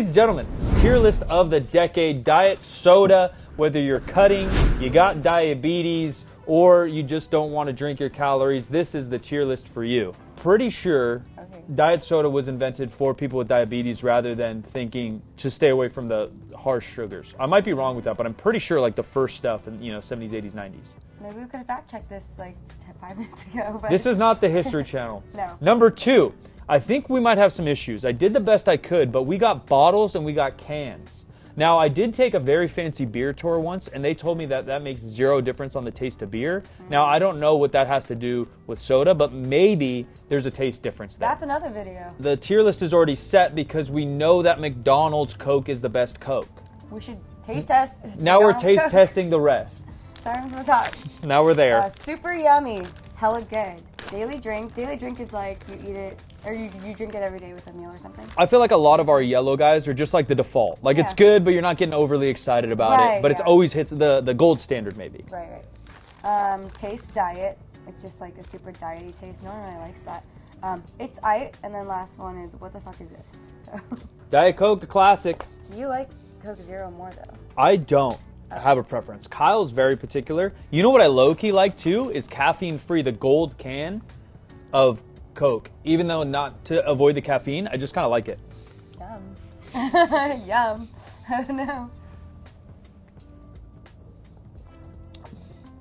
Ladies and gentlemen, tier list of the decade diet soda. Whether you're cutting, you got diabetes, or you just don't want to drink your calories, this is the tier list for you. Pretty sure Okay. diet soda was invented for people with diabetes rather than thinking to stay away from the harsh sugars. I might be wrong with that, but I'm pretty sure like the first stuff in you know 70s, 80s, 90s. Maybe we could have fact checked this like t- five minutes ago. But This is not the History Channel. No. Number two, I think we might have some issues. I did the best I could, but we got bottles and we got cans. Now, I did take a very fancy beer tour once, and they told me that that makes zero difference on the taste of beer. Now, I don't know what that has to do with soda, but maybe there's a taste difference there. That's another video. the tier list is already set because we know that McDonald's Coke is the best Coke. We should taste test. Now we're taste Coke. testing the rest. Starting from the top. Now we're there. Uh, super yummy. Hella good. Daily drink. Daily drink is like you eat it or you, you drink it every day with a meal or something. I feel like a lot of our yellow guys are just like the default. Like it's good, but you're not getting overly excited about it. Right, But it's always hits the the gold standard maybe. Right, right. Um, taste diet. It's just like a super diety taste. No one really likes that. Um, it's it, and then last one is what the fuck is this? So Diet Coke, classic. you like Coke Zero more though. I don't have a preference. Kyle's very particular. You know what I low key like too is caffeine free, the gold can of Coke. Even though not to avoid the caffeine, I just kind of like it. Yum. Yum. I don't know.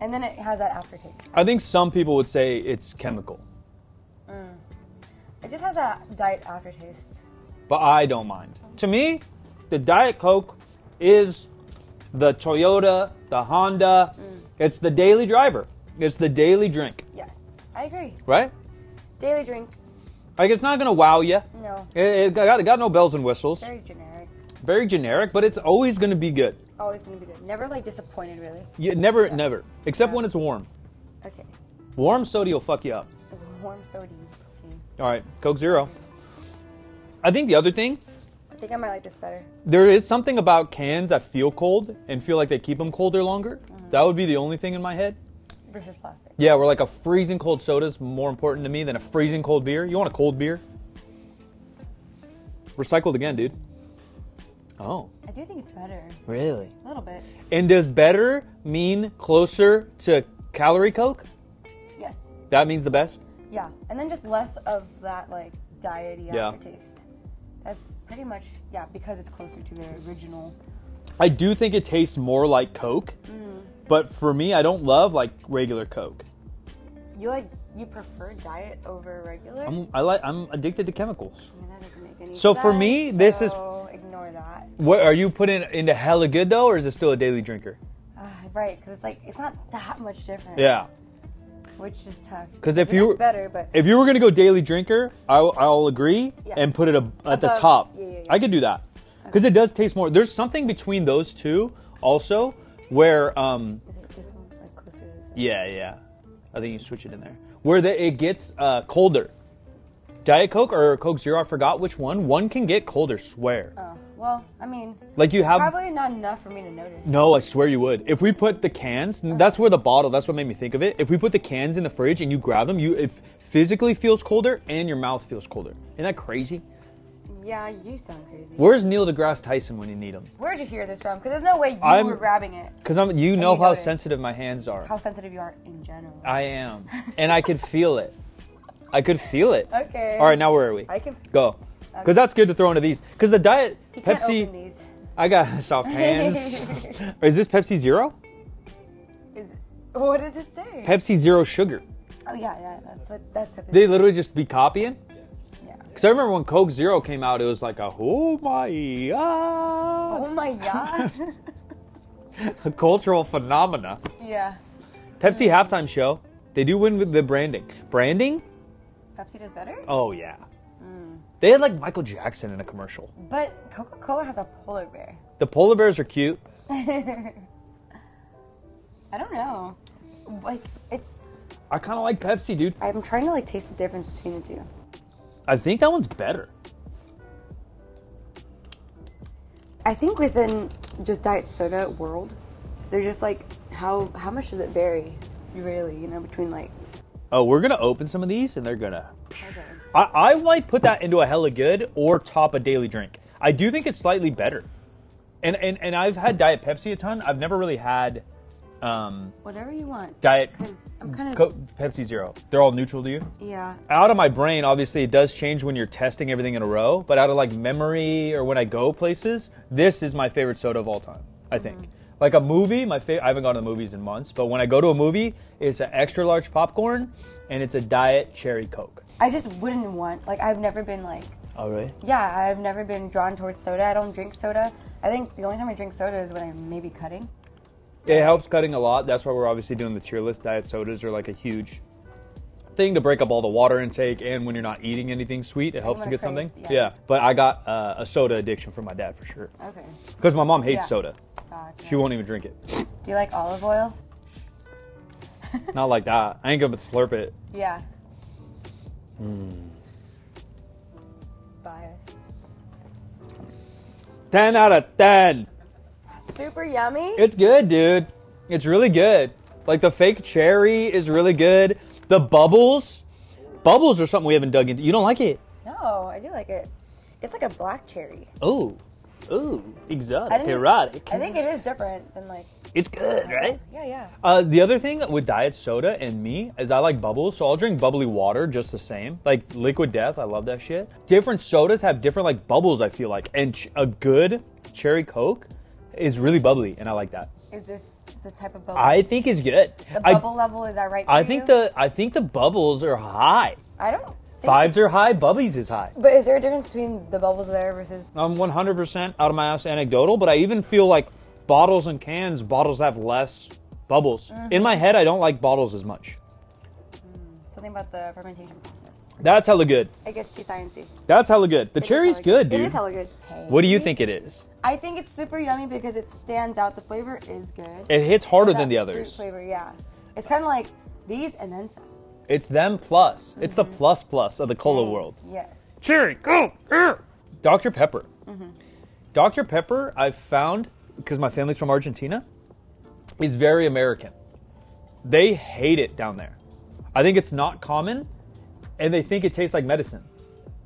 And then it has that aftertaste. I think some people would say it's chemical, mm. It just has that diet aftertaste. but I don't mind. To me, the Diet Coke is the Toyota, the Honda. Mm. It's the daily driver. It's the daily drink, Yes, I agree. right? Daily drink. Like it's not gonna wow you. No, It, it got, it got no bells and whistles. very generic. Very generic, but it's always gonna be good. Always gonna be good. Never like disappointed really. You never, never, except when um, it's warm. Okay. Warm soda will fuck you up. Warm soda. Okay. All right, Coke Zero. I think the other thing, I think I might like this better. there is something about cans that feel cold and feel like they keep them colder longer. Mm-hmm. That would be the only thing in my head. Versus plastic. Yeah, where like a freezing cold soda is more important to me than a freezing cold beer. You want a cold beer? Recycled again, dude. Oh, I do think it's better. really? A little bit. And does better mean closer to calorie Coke? Yes. That means the best? Yeah. And then just less of that like diety Yeah. aftertaste. That's pretty much yeah, because it's closer to the original. I do think it tastes more like Coke, but for me, I don't love like regular Coke. You like you prefer diet over regular? I'm I like I'm addicted to chemicals. I mean, that doesn't make any So for me, sense, this is- ignore that. What are you putting into hella good though, or is it still a daily drinker? Uh, right, because it's like it's not that much different. Yeah. Which is tough. 'Cause if you- better, but If you were gonna go daily drinker, I'll, I'll agree Yeah. and put it a, at the top. yeah, yeah, yeah. I could do that because it does taste more. There's something between those two also where um is it this one like closer to this? yeah yeah I think you switch it in there where the, it gets uh, colder. Diet Coke or Coke Zero, I forgot which one. One can get colder. Swear. Oh well, I mean, Like you have probably not enough for me to notice. No, I swear you would. If we put the cans, that's where the bottle. That's what made me think of it. If we put the cans in the fridge and you grab them, you it physically feels colder and your mouth feels colder. Isn't that crazy? Yeah, you sound crazy. Where's Neil deGrasse Tyson when you need him? Where'd you hear this from? Because there's no way you I'm- were grabbing it. Because I'm, you know you how noticed. sensitive my hands are. How sensitive you are in general. I am, and I could feel it. I could feel it. Okay. All right, now where are we? I can. Go. Because that's good to throw into these. Because the diet You Pepsi, these. I got soft hands. Is this Pepsi Zero? Is what does it say? Pepsi Zero sugar. oh yeah, yeah. That's what. That's Pepsi. They literally just be copying. yeah. Because I remember when Coke Zero came out, it was like a oh my god, Oh my god. a cultural phenomena. yeah. Pepsi halftime show, they do win with the branding. Branding? Pepsi does better. Oh yeah. They had like Michael Jackson in a commercial. But Coca Cola has a polar bear. The polar bears are cute. I don't know. Like it's. I kind of like Pepsi, dude. I'm trying to like taste the difference between the two. I think that one's better. I think within just diet soda world, they're just like how how much does it vary? Really, you know, between like. Oh, we're gonna open some of these, and they're gonna. I, I might put that into a hella good or top a daily drink. I do think it's slightly better. And and and I've had Diet Pepsi a ton. I've never really had um, Whatever you want. Diet Because I'm kind of. Co- Pepsi Zero. They're all neutral to you. yeah. Out of my brain, obviously, it does change when you're testing everything in a row. But out of like memory or when I go places, this is my favorite soda of all time. I think. Like a movie, my favorite. I haven't gone to the movies in months, but when I go to a movie, it's an extra large popcorn and it's a diet cherry coke. I just wouldn't want. Like, I've never been like. All right. Yeah, I've never been drawn towards soda. I don't drink soda. I think the only time I drink soda is when I'm maybe cutting. It helps cutting a lot. That's why we're obviously doing the tier list. Diet sodas are like a huge thing to break up all the water intake, and when you're not eating anything sweet, it helps to get crave- something. yeah. Yeah, but I got uh, a soda addiction from my dad for sure. Okay. Because my mom hates Yeah. soda. God, She won't even drink it. Do you like olive oil? Not like that. I ain't gonna slurp it. Yeah. Hmm. It's biased. 10 out of 10. Super yummy. It's good, dude. It's really good. Like the fake cherry is really good. The bubbles, bubbles are something we haven't dug into. You don't like it? no, I do like it. It's like a black cherry. Oh, ooh, I exotic, erotic. I think it is different than like. It's good, right? Yeah, yeah. Uh, the other thing with diet soda and me is I like bubbles, so I'll drink bubbly water just the same. Like Liquid Death, I love that shit. Different sodas have different like bubbles. I feel like, and ch- a good cherry Coke is really bubbly, and I like that. Is this the type of bubble? I think it's good. the I, bubble level is that right? For I think you? the I think the bubbles are high. I don't. think- Fives are high, bubbies is high. But is there a difference between the bubbles there versus? I'm 100% out of my ass anecdotal, but I even feel like bottles and cans, bottles have less bubbles. Mm-hmm. In my head, I don't like bottles as much. Something about the fermentation process. That's hella good. It gets too sciencey. That's hella good. The It is cherry's hella good, dude. It is hella good. What do you think it is? I think it's super yummy because it stands out. The flavor is good. It hits harder than the fruit others. Flavor, yeah. It's kind of like these and then some. It's them plus. It's the plus plus of the cola world. Yes. Cherry, go! Dr. Pepper. Mm-hmm. Dr. Pepper, I've found, because my family's from Argentina, is very American. They hate it down there. I think it's not common, and they think it tastes like medicine.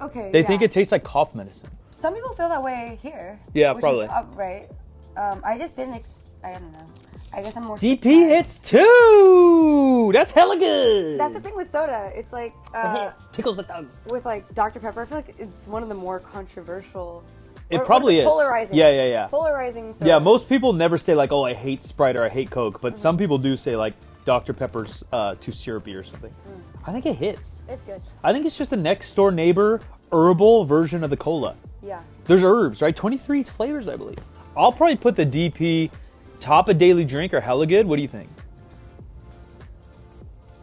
Okay. They yeah. think it tastes like cough medicine. Some people feel that way here. Yeah, probably. Is upright. Um, I just didn't. Ex- I don't know. I guess I'm more. DP surprised. hits two! That's hella good! That's the thing with soda. It's like uh, hits. Tickles the tongue. with like Dr Pepper. I feel like it's one of the more controversial. It or- probably is. polarizing. Yeah, yeah, yeah. Polarizing. Soda. Yeah, most people never say like, "Oh, I hate Sprite" or "I hate Coke," but Mm-hmm. some people do say like Dr Pepper's uh, too syrupy or something. Mm. I think it hits. It's good. I think it's just a next door neighbor herbal version of the cola. Yeah. There's herbs, right? 23 flavors, I believe. I'll probably put the DP top of daily drink or hella good. What do you think?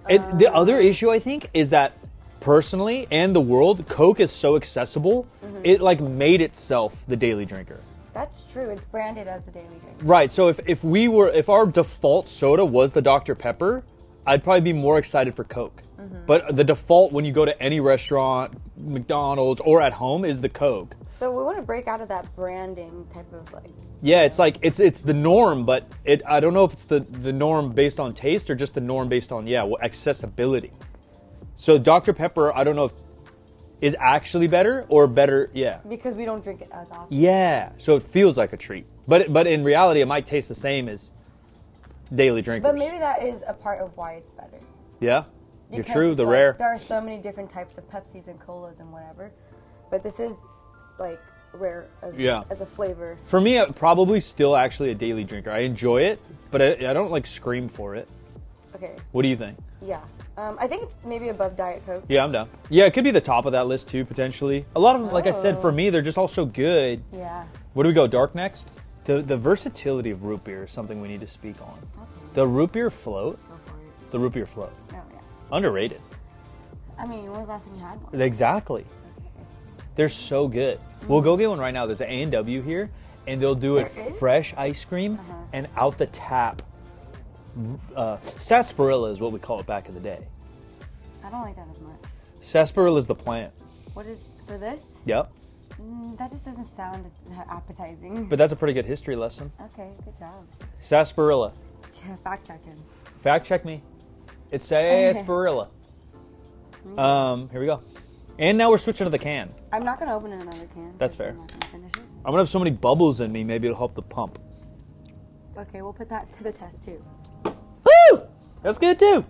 It, the other issue I think is that personally and the world, Coke is so accessible. It like made itself the daily drinker. That's true. It's branded as the daily Drinker. Right. So if, if we were if our default soda was the Dr. Pepper, I'd probably be more excited for Coke. Mm-hmm. But the default when you go to any restaurant, McDonald's or at home is the Coke. So we want to break out of that branding type of like. Yeah, it's like it's it's the norm, but it I don't know if it's the the norm based on taste or just the norm based on yeah, what accessibility. So Dr. Pepper, I don't know if is actually better or better, yeah. Because we don't drink it as often. Yeah, so it feels like a treat. But but in reality it might taste the same as daily drinkers. But maybe that is a part of why it's better. Yeah. You're true, the like, rare. There are so many different types of Pepsis and colas and whatever, but this is like rare as, Yeah. as a flavor. For me, I'm probably still actually a daily drinker. I enjoy it, but I, I don't like scream for it. Okay, What do you think? yeah. Um, I think it's maybe above Diet Coke. Yeah, I'm down. Yeah, it could be the top of that list too, potentially. A lot of them, like I said, Oh. for me, they're just all so good. Yeah. Where do we go? Dark next? The the versatility of root beer is something we need to speak on. The root beer float, Go for it. the root beer float, Oh yeah. underrated. I mean, when was the last time you had one? Exactly. They're so good. We'll go get one right now. There's an A and W here, and they'll do it There is? fresh ice cream Uh-huh. and out the tap. Uh, sarsaparilla is what we call it back in the day. I don't like that as much. Sarsaparilla is the plant. What is for this? Yep. Mm, that just doesn't sound as appetizing. But that's a pretty good history lesson. okay, good job. Sarsaparilla. Fact checking. Fact check me. It's sarsaparilla. Um, here we go. And now we're switching to the can. I'm not gonna open another can. That's fair. I'm not gonna finish it. I'm gonna have so many bubbles in me, maybe it'll help the pump. Okay, we'll put that to the test too. That's good too.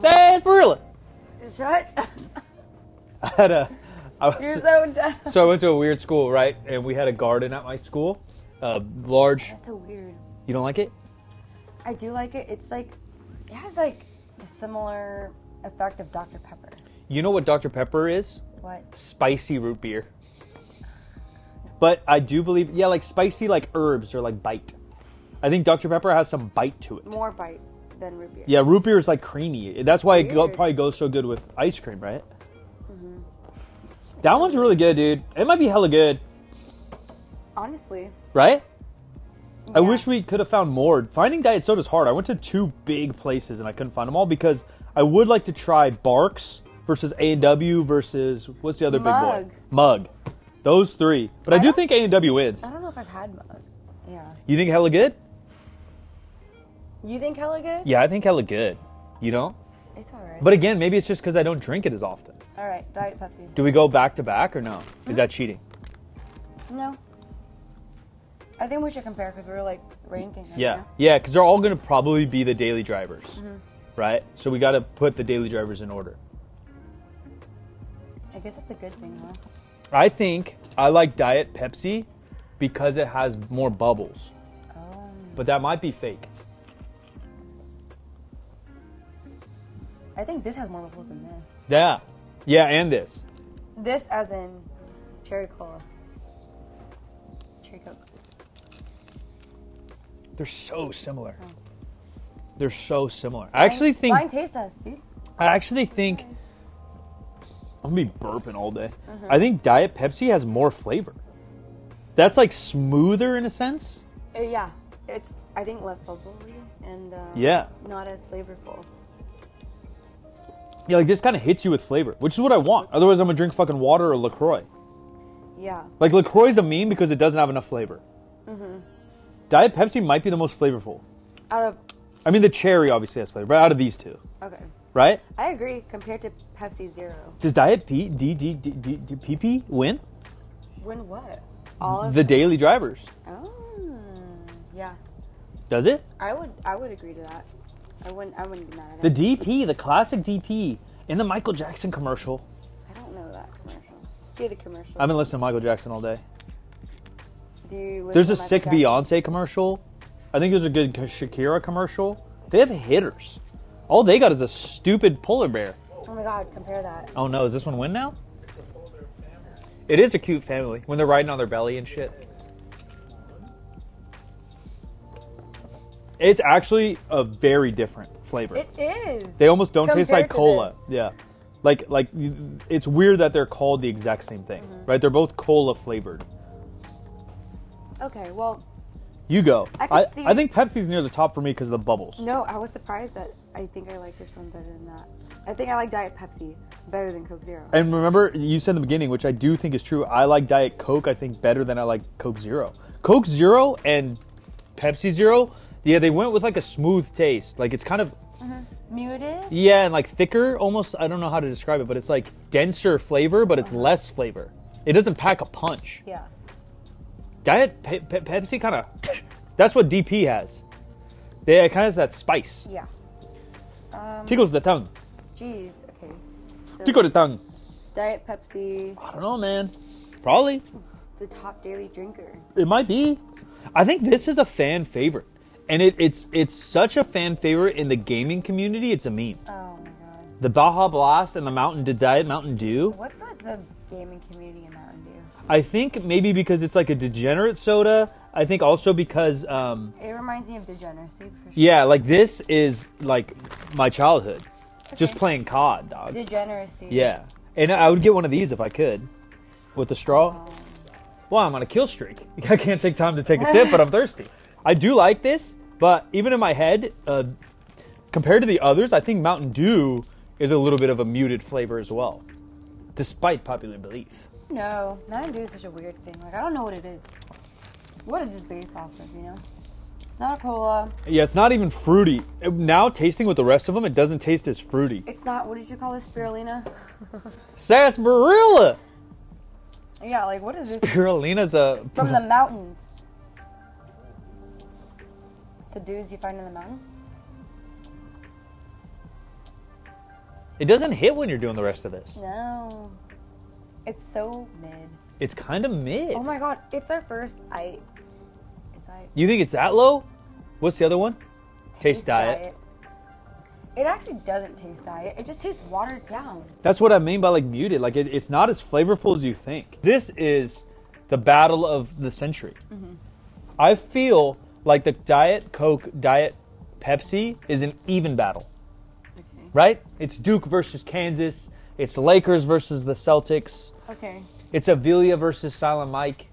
Sarsaparilla. Shut. I had a. I was, You're so dumb. so I went to a weird school, right? And we had a garden at my school. Uh, large. That's so weird. You don't like it? I do like it. It's like it has like the similar effect of Dr Pepper. You know what Dr. Pepper is? What? Spicy root beer. But I do believe, yeah, like spicy, like herbs or like bite. I think Dr. Pepper has some bite to it. More bite than root beer. Yeah, root beer is like creamy. That's why it go, probably goes so good with ice cream, right? Mm-hmm. That one's really good, dude. It might be hella good, Honestly. right? I wish we could have found more. Finding diet soda's hard. I went to two big places and I couldn't find them all because I would like to try Barq's versus A and W versus what's the other big boy? Mug. Mug. Those three. But I, I do think A and W wins. I don't know if I've had mug. Yeah. You think hella good? You think hella good? Yeah, I think hella good. You don't? It's alright. But again, maybe it's just because I don't drink it as often. alright, Diet Pepsi. Do we go back to back or no? Is hmm? that cheating? No. I think we should compare because we are like ranking. them, Yeah, know? yeah, because they're all going to probably be the daily drivers, mm-hmm. right? So we got to put the daily drivers in order. I guess that's a good thing, huh? I think I like Diet Pepsi because it has more bubbles, Oh. but that might be fake. I think this has more bubbles than this. Yeah, yeah, and this. This as in cherry cola. Cherry coke. They're so similar. They're so similar. I actually think. Blind taste test, dude. I actually think. I'm gonna be burping all day. I think Diet Pepsi has more flavor. That's like smoother in a sense. Uh, yeah, it's I think less bubbly and uh, Yeah. not as flavorful. Yeah, like this kind of hits you with flavor, which is what I want. Otherwise, I'm gonna drink fucking water or Lacroix. Yeah, Like Lacroix's a meme because it doesn't have enough flavor. Mhm. Diet Pepsi might be the most flavorful. out of I mean, the cherry obviously has flavor, but out of these two, okay, right? I agree. Compared to Pepsi Zero, Does Diet P D D D D D P P win win what? All of the daily drivers? Oh, yeah. Does it? I would I would agree to that. I wouldn't I wouldn't be mad at The it. DP, the classic DP in the Michael Jackson commercial. I don't know that commercial. See the commercial. I've been listening to Michael Jackson all day. Do you listen There's to a Michael sick Jackson? Beyonce commercial. I think there's a good Shakira commercial. They have hitters. All they got is a stupid polar bear. Oh my god, compare that. Oh no, is this one win now? It is a cute family when they're riding on their belly and shit. It's actually a very different flavor. It is. they almost don't taste like cola. this. Yeah. Like like it's weird that they're called the exact same thing, Mm-hmm. right? They're both cola flavored. Okay, well, You go. I I, see- I think Pepsi's near the top for me because of the bubbles. no, I was surprised that I think I like this one better than that. I think I like Diet Pepsi better than Coke Zero. And remember, you said in the beginning, which I do think is true. I like Diet Coke. I think better than I like Coke Zero. Coke Zero and Pepsi Zero, yeah, they went with like a smooth taste. Like it's kind of Muted? yeah, and like thicker. Almost, I don't know how to describe it, but it's like denser flavor, but it's less flavor. It doesn't pack a punch. Yeah. Diet Pe- Pe- Pepsi kind of, that's what DP has. They it kind of has that spice. Yeah. Um, Tickles the tongue. Jeez. Okay. So Tickle the tongue. Diet Pepsi, I don't know, man. Probably. the top daily drinker. It might be. I think this is a fan favorite, and it, it's it's such a fan favorite in the gaming community. It's a meme. Oh my god. The Baja Blast and the Mountain Dew Diet Mountain Dew. What's with the gaming community in Mountain Dew? I think maybe because it's like a degenerate soda. I think also because um, It reminds me of degeneracy for sure. yeah, like this is like my childhood, just playing COD, dog. Degeneracy. yeah, and I would get one of these if I could, with the straw. Um, Well, I'm on a kill streak. I can't take time to take a sip, but I'm thirsty. I do like this, but even in my head, uh, compared to the others, I think Mountain Dew is a little bit of a muted flavor as well, despite popular belief. no, Mountain Dew is such a weird thing. Like I don't know what it is. What is this based off of? You know? It's not a cola. Yeah, it's not even fruity. Now tasting with the rest of them, it doesn't taste as fruity. It's not. What did you call this? Spirulina. Sarsaparilla. Yeah. Like what is this? Spirulina's a From the mountains. Dews you find in the mountain. It doesn't hit when you're doing the rest of this. No. It's so mid. It's kind of mid. Oh my god! It's our first I. It's I. You think it's that low? What's the other one? Taste diet. It actually doesn't taste diet. It just tastes watered down. That's what I mean by like muted. Like it, it's not as flavorful as you think. This is the battle of the century. Mm-hmm. I feel like the Diet Coke, Diet Pepsi is an even battle, Okay. right? It's Duke versus Kansas. It's Lakers versus the Celtics. Okay. It's Avilia versus Silent Mike.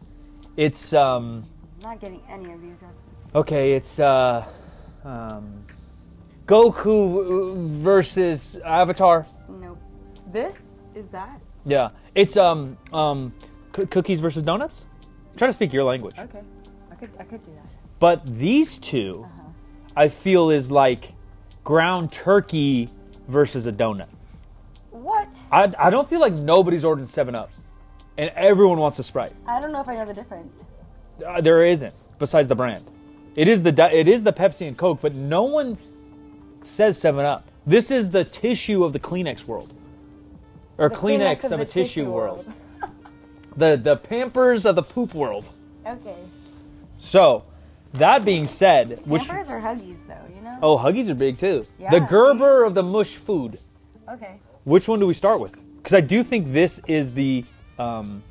It's um I'm not getting any of these references. okay. It's uh um Goku versus Avatar. Nope. This is that. Yeah, it's um um c- cookies versus donuts. I'm trying to speak your language, Okay. I could I could do that. But these 2 I feel is like ground turkey versus a donut. What? I, I don't feel like nobody's ordering Seven Up, and everyone wants a Sprite. I don't know if I know the difference. Uh, there isn't, besides the brand. It is the it is the Pepsi and Coke, but no one says Seven Up. This is the tissue of the Kleenex world, or The Kleenex, of, a tissue, world. the the Pampers of the poop world. okay. So, that being said, which Pampers or Huggies though, you know? oh Huggies are big too. Yeah, the Gerber of the mush food. Okay. Which one do we start with? Because I do think this is the, um,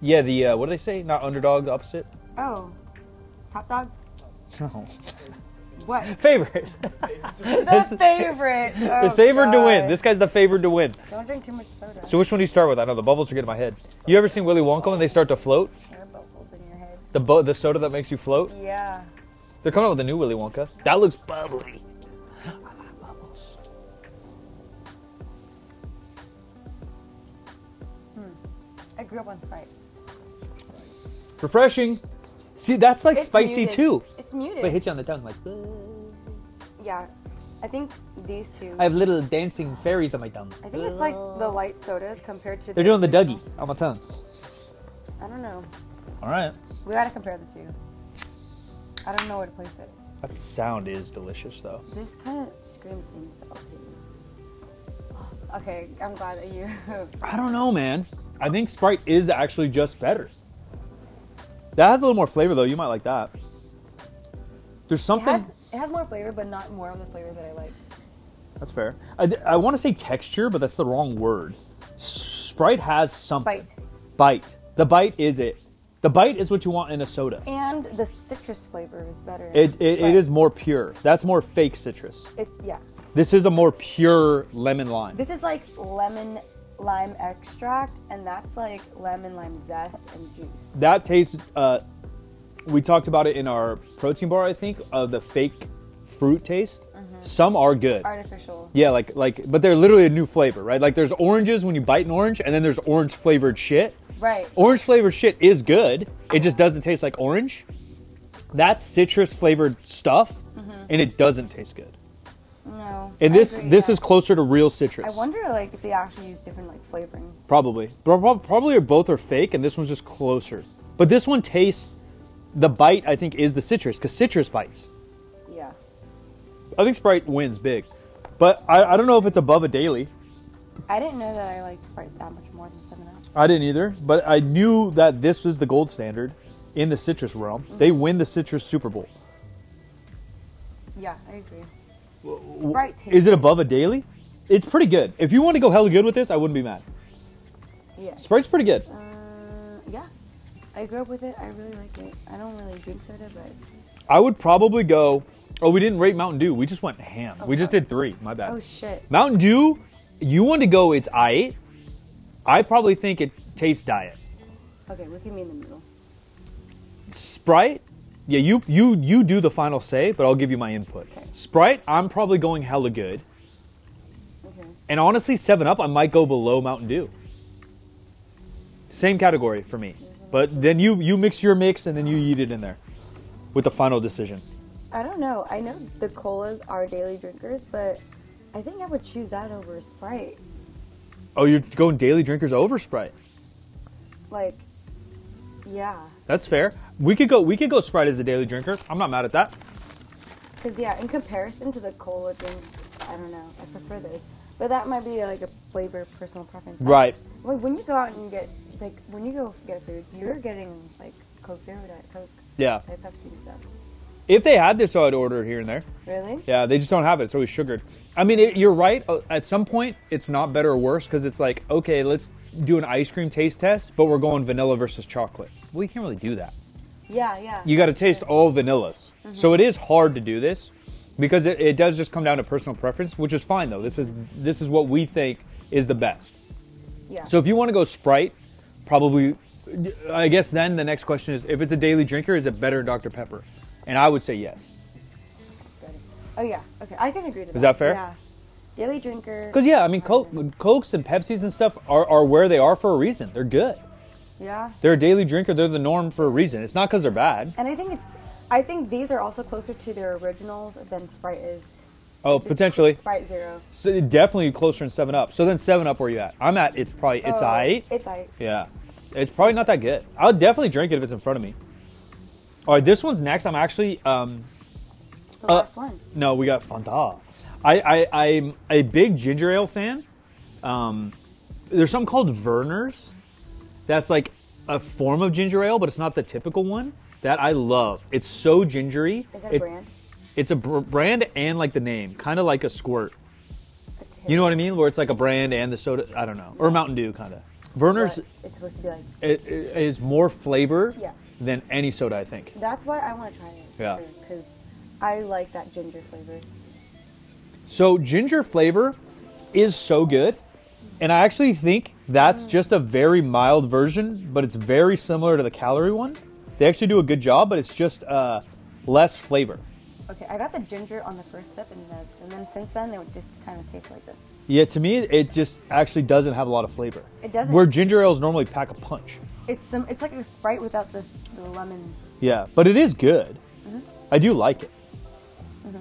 yeah, the uh, what do they say? Not underdog, the opposite. Oh. Top dog? No. What? Favorite. The favorite. the Oh, favored to win. God. This guy's the favored to win. Don't drink too much soda. So which one do you start with? I know the bubbles are getting in my head. You ever seen Willy Wonka when they start to float? The bo- the soda that makes you float. Yeah. They're coming out with a new Willy Wonka. That looks bubbly. I like bubbles. Hmm. I grew up on Sprite. Refreshing. See, that's like It's spicy muted. too. It's muted. But it hits you on the tongue like. yeah. I think these two. I have little dancing fairies on my tongue. I think it's like the light sodas compared to. They're doing the Dougie on my tongue. I don't know. All right. We gotta compare the two. I don't know where to place it. That sound is delicious though. This kind of screams insulting. Okay, I'm glad that you. I don't know, man. I think Sprite is actually just better. That has a little more flavor though. You might like that. There's it something. has it has more flavor, but not more of the flavor that I like. That's fair. I, I want to say texture, but that's the wrong word. Sprite has something. Bite. Bite. The bite is it. The bite is what you want in a soda. And the citrus flavor is better. It, it, it is more pure. That's more fake citrus. It's yeah. This is a more pure lemon lime. This is like lemon lime extract, and that's like lemon lime zest and juice. That tastes. Uh, we talked about it in our protein bar, I think, of the fake fruit taste. Mm-hmm. Some are good. Artificial. Yeah, like like, but they're literally a new flavor, right? Like there's oranges when you bite an orange, and then there's orange flavored shit. Right. Orange flavored shit is good. It just doesn't taste like orange. That's citrus flavored stuff, mm-hmm. and it doesn't taste good. No. And I this agree, this yeah. is closer to real citrus. I wonder like if they actually use different like flavorings. Probably. Pro- pro- Probably are both are fake, and this one's just closer. But this one tastes. The bite, I think, is the citrus because citrus bites. I think Sprite wins big, but I, I don't know if it's above a daily. I didn't know that I liked Sprite that much more than Seven Up. I didn't either, but I knew that this was the gold standard in the citrus realm. They win the citrus Super Bowl. Yeah, I agree. Sprite tastes. Is it above a daily? It's pretty good. If you want to go hella good with this, I wouldn't be mad. Yeah. Sprite's pretty good. Uh, yeah. I grew up with it. I really like it. I don't really drink soda, but I would probably go. Oh, we didn't rate Mountain Dew. We just went ham. we just did three. My bad. oh shit. Mountain Dew, you want to go, it's I. I probably think it tastes diet. Okay, look at me in the middle. Sprite, yeah, you you you do the final say, but I'll give you my input. Okay. Sprite, I'm probably going hella good. Okay. And honestly, 7 Up, I might go below Mountain Dew. Same category for me. But then you you mix your mix and then you eat it in there. with the final decision? I don't know. I know the colas are daily drinkers, but I think I would choose that over Sprite. Oh, you're going daily drinkers over Sprite. Like, yeah. That's fair. We could go. We could go Sprite as a daily drinker. I'm not mad at that. Because, yeah, in comparison to the cola drinks, I don't know. I prefer those. But that might be like a flavor personal preference. Right. Like, when you go out and get, like, when you go get food, you're getting, like, Coke Zero, Diet Coke, Yeah. Diet Pepsi and stuff. If they had this, I'd order it here and there. Really? Yeah, they just don't have it. It's always sugared. I mean, it, you're right. Uh, At some point, it's not better or worse because it's like, okay, let's do an ice cream taste test, but we're going vanilla versus chocolate. Well, you can't really do that. Yeah, yeah. You got to taste true. all vanillas. So it is hard to do this because it, it does just come down to personal preference, which is fine though. This is this is what we think is the best. Yeah. So if you want to go Sprite, probably, I guess then the next question is if it's a daily drinker, is it better Dr Pepper? And I would say yes. Oh, yeah. Okay, I can agree to that. Is that fair? Yeah. Daily drinker. Because yeah, I mean, Coke, Cokes and Pepsis and stuff are, are where they are for a reason. They're good. Yeah. They're a daily drinker. They're the norm for a reason. It's not because they're bad. And I think it's, I think these are also closer to their originals than Sprite is. Oh, It's potentially. Sprite Zero. So definitely closer than Seven Up. So then Seven Up, where you at? I'm at. It's probably it's Oh, aight. It's I. Yeah, it's probably not that good. I would definitely drink it if it's in front of me. All right, this one's next. I'm actually um It's the Uh, last one. no, we got Fanta. I, I I'm a big ginger ale fan. Um, there's something called Vernors. That's like a form of ginger ale, but it's not the typical one. That I love. It's so gingery. Is that a brand? It's a br- brand and like the name, kind of like a squirt. You know what I mean? Where it's like a brand and the soda. I don't know, or Mountain Dew kind of. Vernors What it's supposed to be like. it, it is more flavor Yeah. Than any soda. I think. That's why I want to try it. Yeah. Because I like that ginger flavor. So ginger flavor is so good, and I actually think that's just a very mild version, but it's very similar to the calorie one. They actually do a good job, but it's just uh, less flavor. Okay, I got the ginger on the first sip, and, the, and then since then it would just kind of taste like this. Yeah, to me, it just actually doesn't have a lot of flavor. It doesn't. Where ginger ales normally pack a punch. It's some. It's like a Sprite without this the lemon. Yeah, but it is good. Mm-hmm. I do like it.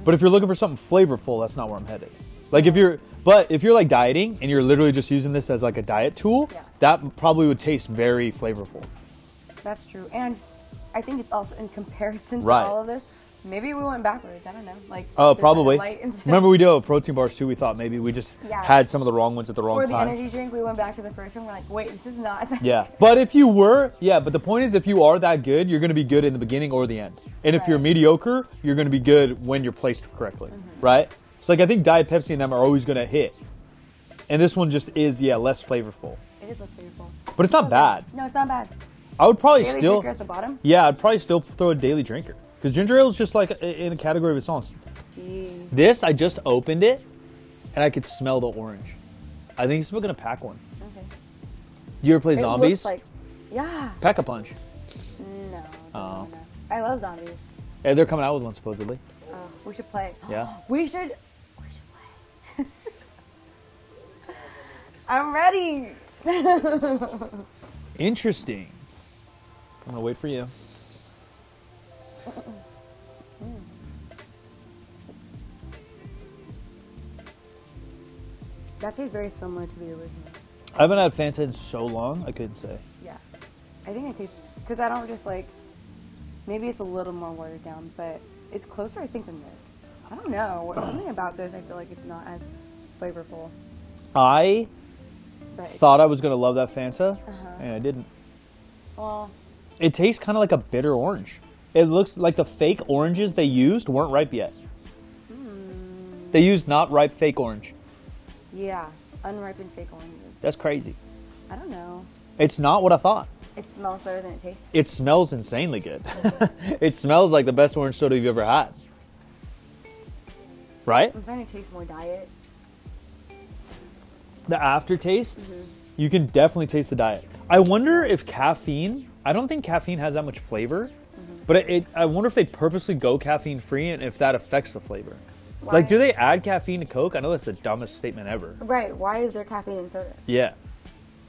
But if you're looking for something flavorful, that's not where I'm headed. Like if you're, but if you're like dieting and you're literally just using this as like a diet tool, Yeah. that probably would taste very flavorful. That's true, and I think it's also in comparison to Right. all of this. Maybe we went backwards. I don't know. Like Oh, probably. Remember we do have protein bars too. We thought maybe we just Yeah. had some of the wrong ones at the wrong time. or the time. energy drink. We went back to the first one. We're like, wait, this is not. Yeah, but if you were, yeah, but the point is, if you are that good, you're going to be good in the beginning or the end. And if you're mediocre, you're going to be good when you're placed correctly, mm-hmm. right? So like I think Diet Pepsi and them are always going to hit, and this one just is yeah less flavorful, it is less flavorful. but it's not bad. No, it's not bad. I would probably Daily still, drinker at the bottom. yeah, I'd probably still throw a daily drinker because ginger ale is just like in a category of its own. Jeez. This I just opened it, and I could smell the orange. I think he's going to pack one. Okay. You ever play It zombies? looks like, yeah. pack a punch. No. Oh. I love zombies. Yeah, they're coming out with one supposedly. Oh, we should play. Yeah. We should. We should play. I'm ready. Interesting. I'm gonna wait for you. That tastes very similar to the original. I haven't had Fanta in so long. I couldn't say. Yeah. I think I taste because I don't just like. Maybe it's a little more watered down, but it's closer, I think, than this. I don't know. Something about this, I feel like it's not as flavorful. I But thought I was gonna love that Fanta, Uh-huh. and I didn't. well, It tastes kind of like a bitter orange. It looks like the fake oranges they used weren't ripe yet. They used not ripe fake orange. yeah, unripened fake oranges. That's crazy. I don't know. It's not what I thought. It smells better than it tastes. It smells insanely good. it smells like the best orange soda you've ever had. Right? I'm starting to taste more diet. the aftertaste, mm-hmm. you can definitely taste the diet. I wonder if caffeine. I don't think caffeine has that much flavor, but it, it. I wonder if they purposely go caffeine free and if that affects the flavor. Like, do they add caffeine to Coke? I know that's the dumbest statement ever. Right. Why is there caffeine in soda? Yeah,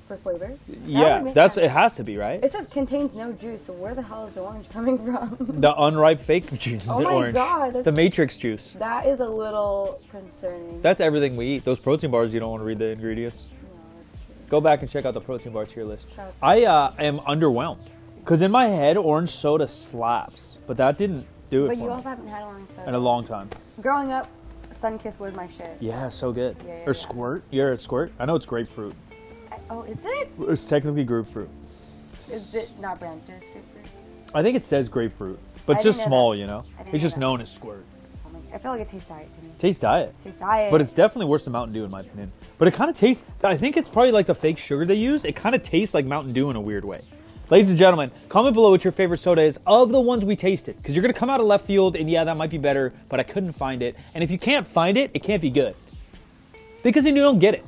for flavor. Yeah, that's sense. it. Has to be right. It says contains no juice, so where the hell is the orange coming from? the unripe fake juice, Oh the my orange, God, the matrix juice. that is a little concerning. That's everything we eat. Those protein bars, you don't want to read the ingredients. no, that's true. Go back and check out the protein bar tier list. Shout out to I uh, am underwhelmed because in my head, orange soda slaps, but that didn't do it But for you me also haven't had orange soda. in a long time. Growing up, Sunkist was my shit. Yeah, so good. Yeah, yeah, or yeah. squirt. You're a squirt. I know it's grapefruit. I- oh, is it? It's technically grapefruit. Is it not brand just grapefruit? I think it says grapefruit, but I it's just small. that. You know, it's just that. known as squirt. Oh I feel like it tastes diet to me. Tastes diet. Tastes diet. But it's definitely worse than Mountain Dew in my opinion. But it kind of tastes. I think it's probably like the fake sugar they use. It kind of tastes like Mountain Dew in a weird way. Ladies and gentlemen, comment below what your favorite soda is of the ones we tasted, because you're gonna come out of left field and yeah, that might be better, but I couldn't find it. And if you can't find it, it can't be good, because then you don't get it.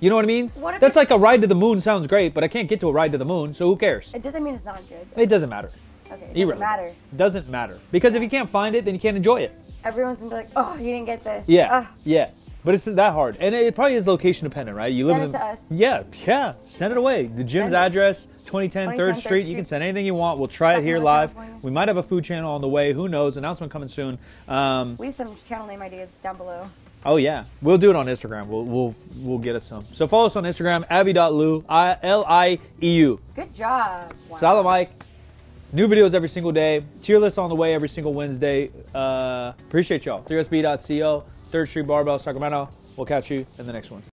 You know what I mean? What That's like a ride to the moon sounds great, but I can't get to a ride to the moon, so who cares? It doesn't mean it's not good. It doesn't matter. Okay, it doesn't matter. Doesn't matter because if you can't find it, then you can't enjoy it. Everyone's gonna be like, "Oh, you didn't get this." Yeah, Ugh. yeah. But it's that hard, and it probably is location dependent, right? You live Send in it to us. Yeah, yeah. Send it away. The gym's Send address, 2010 3rd 2010 Street. You can send anything you want. We'll try it here live. California. We might have a food channel on the way. Who knows? Announcement coming soon. Um, We have some channel name ideas down below. oh yeah, we'll do it on Instagram. We'll we'll we'll get us some. So follow us on Instagram, abby.lu, I L I E U. Good job. Wow. Solid Mike. New videos every single day. Tier list on the way every single Wednesday. Uh, appreciate y'all. 3sb.co, 3rd Street Barbell, Sacramento. We'll catch you in the next one.